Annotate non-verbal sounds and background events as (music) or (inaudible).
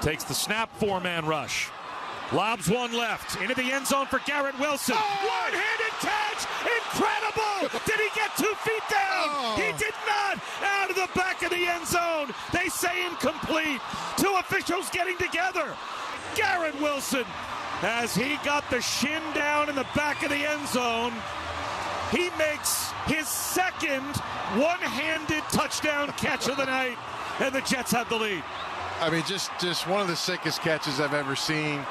Takes the snap, four man rush. Lobs one left into the end zone for Garrett Wilson. Oh! One handed catch! Incredible! (laughs) Did he get two feet down? Oh! He did not! Out of the back of the end zone. They say incomplete. Two officials getting together. Garrett Wilson, as he got the shin down in the back of the end zone, he makes his second one handed touchdown catch of the night, and the Jets have the lead. I mean, just just one of the sickest catches I've ever seen.